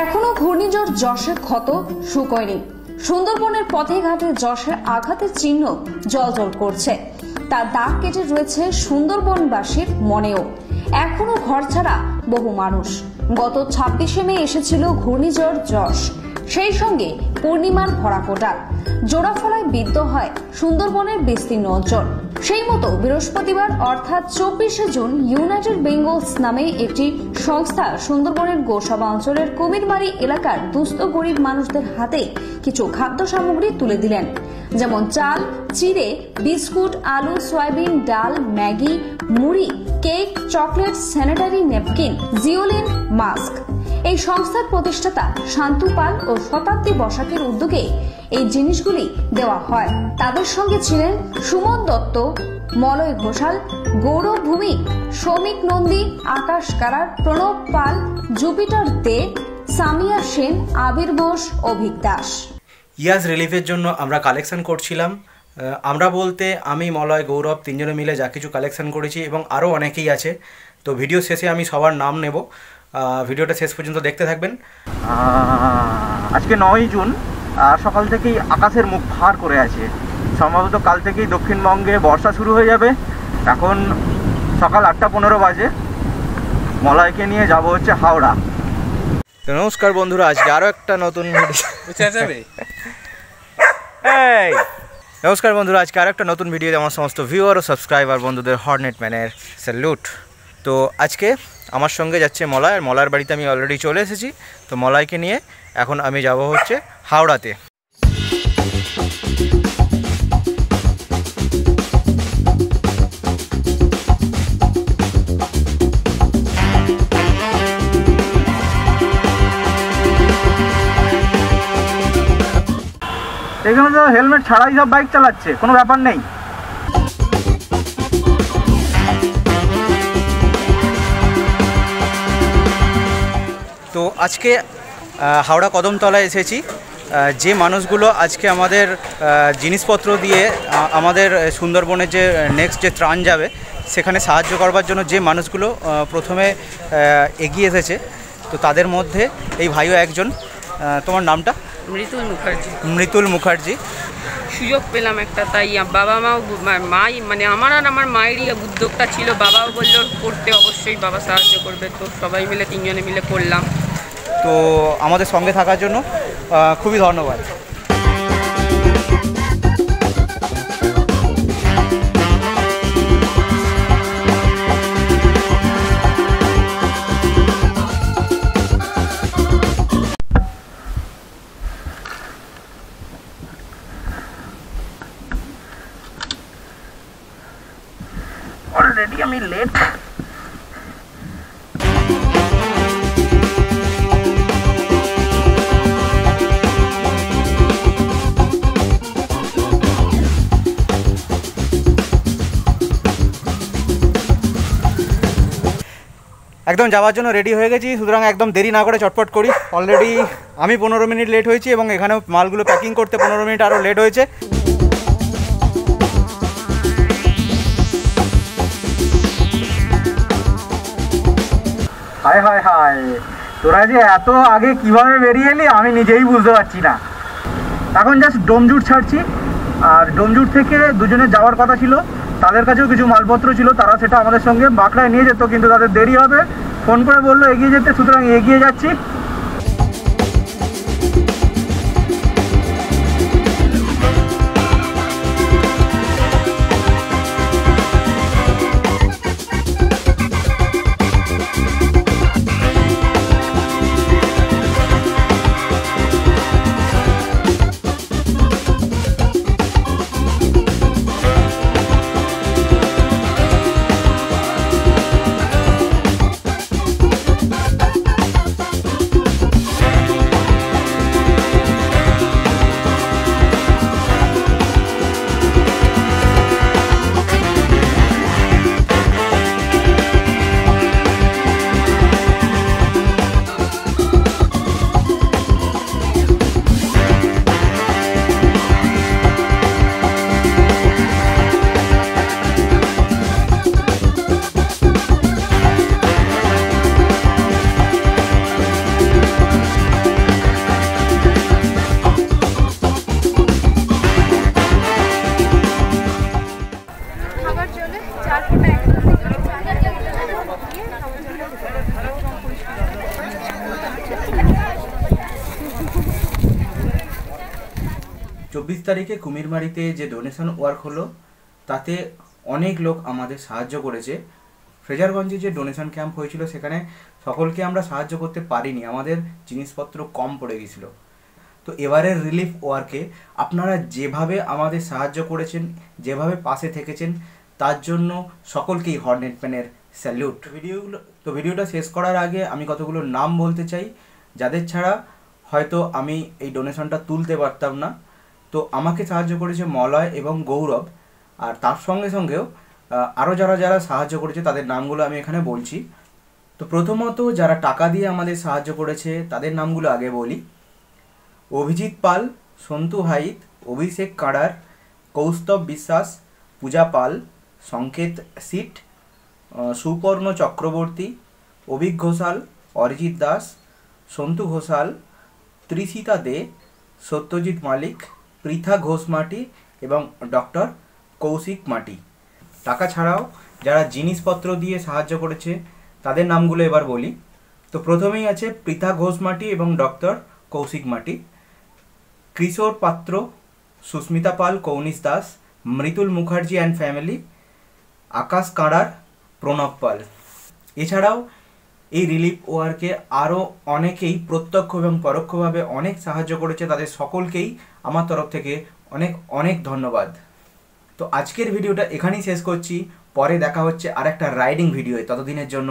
এখনও ঘূর্ণিঝড় যশের ক্ষত শুকোয়নি সুন্দরবনের পথে ঘাটে যশের আঘাতের চিহ্ন জলজল করছে। তার দাগ কেটে রয়েছে সুন্দরবনবাসীর মনেও। এখনও ঘর ছাড়া বহু মানুষ। গত ছাব্বিশে মে এসেছিল ঘূর্ণিঝড় যশ। সেই সঙ্গে পূর্ণিমার ভরাফোটা জোড়াফলায় বিদ্ধ হয় সুন্দরবনের বিস্তীর্ণ অঞ্চল। সেই মতো বৃহস্পতিবার অর্থাৎ চব্বিশে জুন ইউনাইটেড বেঙ্গলস নামে একটি সংস্থা সুন্দরবনের গোসভা অঞ্চলের কুমিরমারি এলাকার দুস্থ গরিব মানুষদের হাতে কিছু খাদ্য সামগ্রী তুলে দিলেন। যেমন চাল, চিড়ে, বিস্কুট, আলু, সয়াবিন, ডাল, ম্যাগি, মুড়ি, কেক, চকলেট, স্যানিটারি ন্যাপকিন, জিওলিন, মাস্ক। এই সংস্থার প্রতিষ্ঠাতা শান্তু পাল ও শতাব্দী বসাকের উদ্যোগে এই জিনিসগুলি দেওয়া হয়। তাদের সঙ্গে ছিলেন সুমন দত্ত মলয় ঘোষাল গৌরব ভূমি শ্রমিক নন্দী আকাশ কারার প্রণব পাল জুপিটার দে সামিয়া সেন আবির বোস অভিক দাস। ইয়াস রিলিফের জন্য আমরা কালেকশন করছিলাম। আমরা বলতে আমি মলয় গৌরব তিনজনে মিলে যা কিছু কালেকশন করেছি এবং আরও অনেকেই আছে। তো ভিডিও শেষে আমি সবার নাম নেব। ভিডিওটা শেষ পর্যন্ত দেখতে থাকবেন। আজকে নয়ই জুন। সকাল থেকেই আকাশের মুখ ভার করে আছে। সম্ভবত কাল থেকেই দক্ষিণবঙ্গে বর্ষা শুরু হয়ে যাবে। এখন সকাল আটটা পনেরো বাজে। মলয়কে নিয়ে যাব হচ্ছে হাওড়া। তো নমস্কার বন্ধুরা আজকে আরও একটা নতুন এই! নমস্কার বন্ধুরা আজকে আরও একটা নতুন ভিডিওতে আমার সমস্ত ভিউয়ার ও সাবস্ক্রাইবার বন্ধুদের হর্নেট ম্যানের স্যালুট তো আজকে আমার সঙ্গে যাচ্ছে মলয় আর মলয়ের বাড়িতে আমি অলরেডি চলে এসেছি। তো মলয়কে নিয়ে এখন আমি যাব হচ্ছে হাওড়াতে। এখানে তো হেলমেট ছাড়াই সব বাইক চালাচ্ছে কোনো ব্যাপার নেই। তো আজকে হাওড়া কদমতলায় এসেছি। যে মানুষগুলো আজকে আমাদের জিনিসপত্র দিয়ে আমাদের সুন্দরবনের যে নেক্সট যে ত্রাণ যাবে সেখানে সাহায্য করবার জন্য যে মানুষগুলো প্রথমে এগিয়ে এসেছে তো তাদের মধ্যে এই ভাইও একজন। তোমার নামটা? মৃতুল মুখার্জি। মৃতুল মুখার্জি। সুযোগ পেলাম একটা তাই বাবা মাও মাই মানে আমার আর আমার মায়েরই উদ্যোগটা ছিল বাবাও বলল করতে অবশ্যই বাবা সাহায্য করবে। তো সবাই মিলে তিনজনে মিলে করলাম। তো আমাদের সঙ্গে থাকার জন্য খুবই ধন্যবাদ। অলরেডি আমি লেট একদম যাওয়ার জন্য রেডি হয়ে গেছি। সুতরাং একদম দেরি না করে চটপট করি। অলরেডি আমি পনেরো মিনিট লেট হয়েছি এবং এখানেও মালগুলো প্যাকিং করতে পনেরো মিনিট আরও লেট হয়েছে। হায় হায় হায়। তোরা যে এত আগে কীভাবে বেরিয়ে এলি, আমি নিজেই বুঝতে পারছি না। এখন জাস্ট ডোমজুট ছাড়ছি। আর ডোমজুট থেকে দুজনে যাওয়ার কথা ছিল। তাদের কাছেও কিছু মালপত্র ছিল, তারা সেটা আমাদের সঙ্গে বাঁকড়ায় নিয়ে যেত, কিন্তু তাদের দেরি হবে। ফোন করে বলল, এগিয়ে যেতে, সুতরাং এগিয়ে যাচ্ছি। চব্বিশ তারিখে কুমিরমারিতে যে ডোনেশন ওয়ার্ক হলো তাতে অনেক লোক আমাদের সাহায্য করেছে। ফ্রেজারগঞ্জে যে ডোনেশন ক্যাম্প হয়েছিল সেখানে সকলকে আমরা সাহায্য করতে পারিনি। আমাদের জিনিসপত্র কম পড়ে গেছিল। তো এবারের রিলিফ ওয়ার্কে আপনারা যেভাবে আমাদের সাহায্য করেছেন যেভাবে পাশে থেকেছেন তার জন্য সকলকেই হর্নেট প্যানের স্যালিউট ভিডিওগুলো তো ভিডিওটা শেষ করার আগে আমি কতগুলো নাম বলতে চাই যাদের ছাড়া হয়তো আমি এই ডোনেশনটা তুলতে পারতাম না। তো আমাকে সাহায্য করেছে মলয় এবং গৌরব। আর তার সঙ্গে সঙ্গেও আরও যারা যারা সাহায্য করেছে, তাদের নামগুলো আমি এখানে বলছি। তো প্রথমত যারা টাকা দিয়ে আমাদের সাহায্য করেছে, তাদের নামগুলো আগে বলি। অভিজিৎ পাল, সন্তু হাইত, অভিষেক কাড়ার, কৌস্তব বিশ্বাস, পূজা পাল, সংকেত সিট সুপর্ণ চক্রবর্তী, অভিক ঘোষাল, অরিজিৎ দাস, সন্তু ঘোষাল, ত্রিশিতা দে, সত্যজিৎ মালিক পৃথা ঘোষ মাটি এবং ডক্টর কৌশিক মাটি। টাকা ছাড়াও যারা জিনিসপত্র দিয়ে সাহায্য করেছে, তাদের নামগুলো এবার বলি। তো প্রথমেই আছে পৃথা ঘোষ মাটি এবং ডক্টর কৌশিক মাটি। Kishore Patra Susmita Pal, Kaunis Das, Mridul Mukherjee and family Akash Karar Pranab Pal. এছাড়াও এই রিলিফ ওয়ার্কে আরও অনেকেই প্রত্যক্ষ এবং পরোক্ষভাবে অনেক সাহায্য করেছে। তাদের সকলকেই আমার তরফ থেকে অনেক অনেক ধন্যবাদ। তো আজকের ভিডিওটা এখানেই শেষ করছি। পরে দেখা হচ্ছে আর একটা রাইডিং ভিডিও ততদিনের জন্য